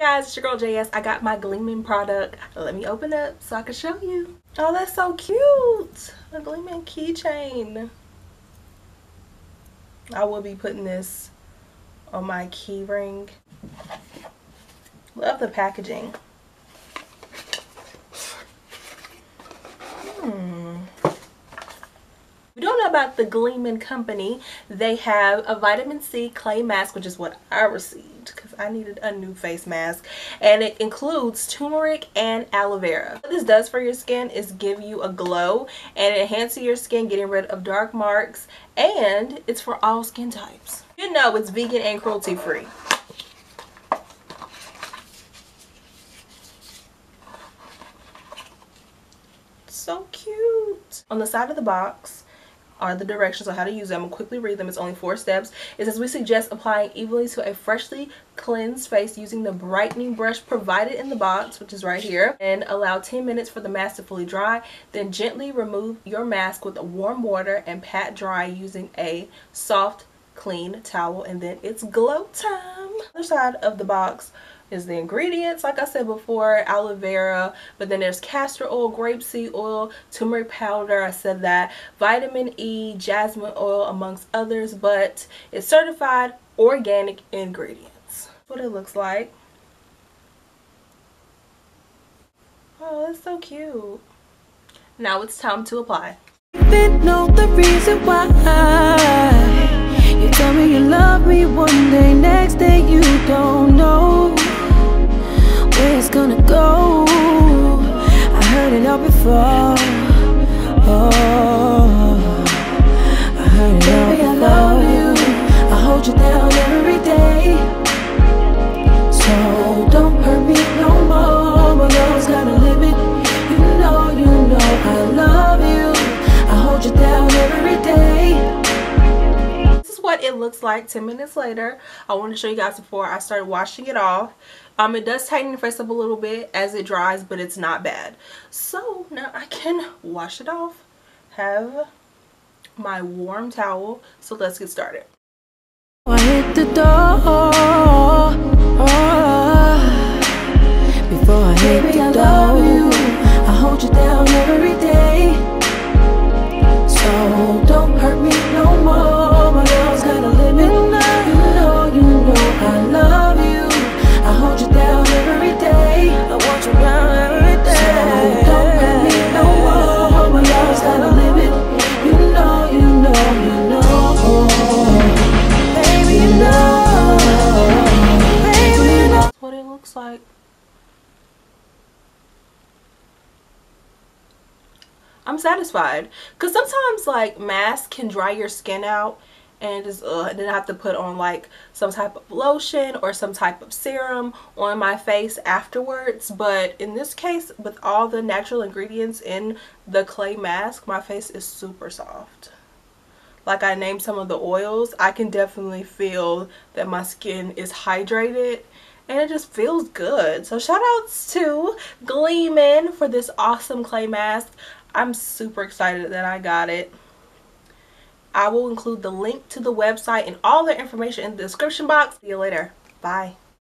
guys it's your girl js i got my Gleamin product. Let me open up so i can show you. Oh that's so cute. A Gleamin keychain. I will be putting this on my key ring. Love the packaging we don't know about the Gleamin Company, they have a vitamin C clay mask, which is what I received because I needed a new face mask. And it includes turmeric and aloe vera. What this does for your skin is give you a glow and enhance your skin, getting rid of dark marks. And it's for all skin types. You know it's vegan and cruelty free. so cute. On the side of the box, are the directions on how to use them. I'm quickly read them. It's only four steps. It says we suggest applying evenly to a freshly cleansed face using the brightening brush provided in the box, which is right here, and allow 10 minutes for the mask to fully dry. Then gently remove your mask with warm water and pat dry using a soft, clean towel, and then it's glow time. Other side of the box is the ingredients like I said before aloe vera but then there's castor oil grapeseed oil turmeric powder I said that vitamin E jasmine oil amongst others but it's certified organic ingredients. What it looks like. Oh that's so cute. Now it's time to apply. You tell me you love me one day next day you don't know before oh, I heard Baby, I love you I hold you down every day. So don't hurt me no more My love's got a limit. You know, you know I love you. I hold you down every day what it looks like 10 minutes later I want to show you guys before I started washing it off um, it does tighten the face up a little bit as it dries, but it's not bad. So now I can wash it off. Have my warm towel. So let's get started. I'm satisfied. Because sometimes like masks can dry your skin out and just then I have to put on like some type of lotion or some type of serum on my face afterwards. But in this case with all the natural ingredients in the clay mask my face is super soft. Like I named some of the oils I can definitely feel that my skin is hydrated and it just feels good. So shout outs to Gleamin for this awesome clay mask I'm super excited that I got it. I will include the link to the website and all the information in the description box. See you later. Bye.